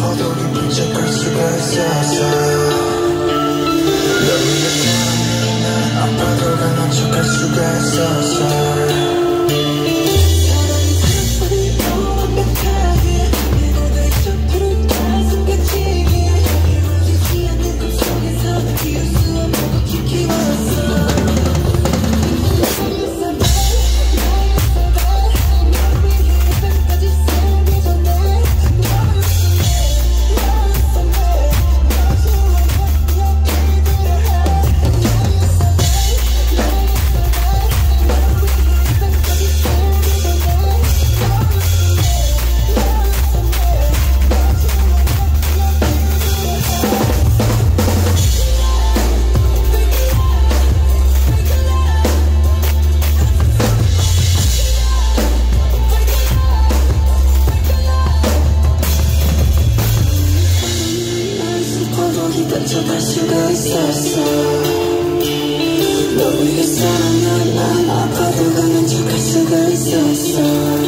어둠이 문제갈 수가 있어서 너의 사랑은 아파도 난 만족할 수가 있어서 있어 너 위해 살아난 난 아파도 가는 척할 수가 있었어.